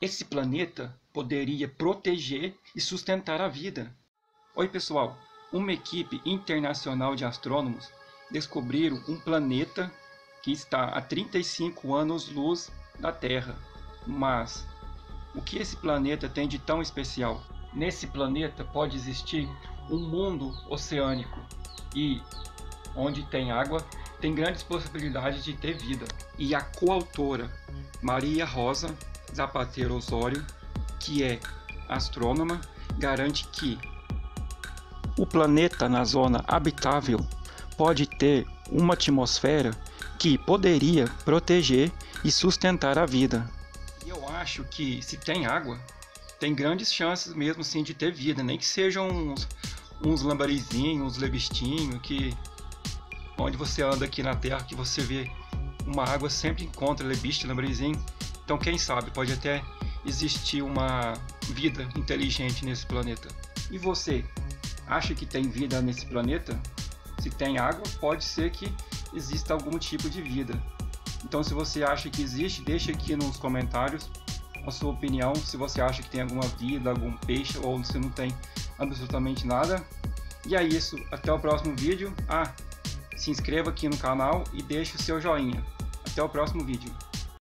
esse planeta poderia proteger e sustentar a vida. Oi pessoal, uma equipe internacional de astrônomos descobriram um planeta que está a 35 anos-luz da Terra. Mas o que esse planeta tem de tão especial? Nesse planeta pode existir um mundo oceânico e onde tem água tem grandes possibilidades de ter vida. E a coautora Maria Rosa Zapatero Osório, que é astrônoma, garante que o planeta na zona habitável pode ter uma atmosfera que poderia proteger e sustentar a vida. Eu acho que se tem água, tem grandes chances mesmo sim de ter vida, nem que sejam uns, uns lambarizinhos, uns lebistinhos, que onde você anda aqui na Terra, que você vê uma água, sempre encontra lebiste, lambarizinho. Então quem sabe, pode até existir uma vida inteligente nesse planeta. E você, acha que tem vida nesse planeta? Se tem água, pode ser que exista algum tipo de vida. Então, se você acha que existe, deixe aqui nos comentários a sua opinião. Se você acha que tem alguma vida, algum peixe, ou se não tem absolutamente nada. E é isso. Até o próximo vídeo. Ah, se inscreva aqui no canal e deixe o seu joinha. Até o próximo vídeo.